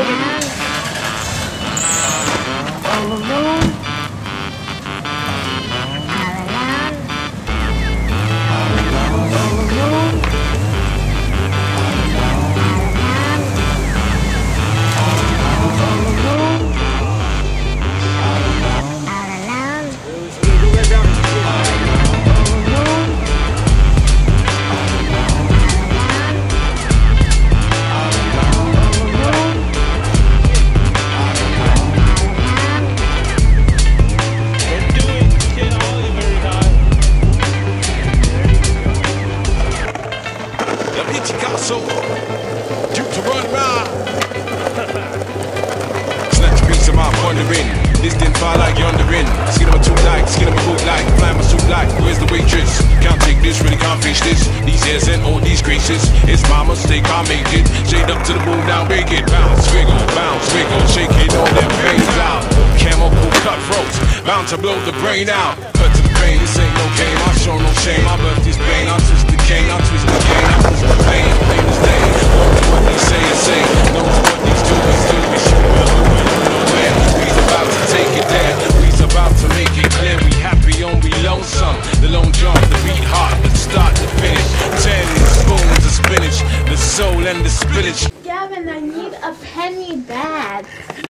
Golden. Hustle. You to run round. Snatch a piece of my wondering. This didn't fall like yondering. Skin of a two like, skin of a boot like, fly my suit like. Where's the waitress? Can't take this, really can't face this. These hairs and all these graces. It's my mistake, I make it. Shade up to the moon, now break it. Bounce, wiggle, bounce, wiggle, shake it, all them veins out. Cool cutthroats, bound to blow the brain out. Cut to the brain, this ain't no game. soul and the. Gavin, I need a penny bag.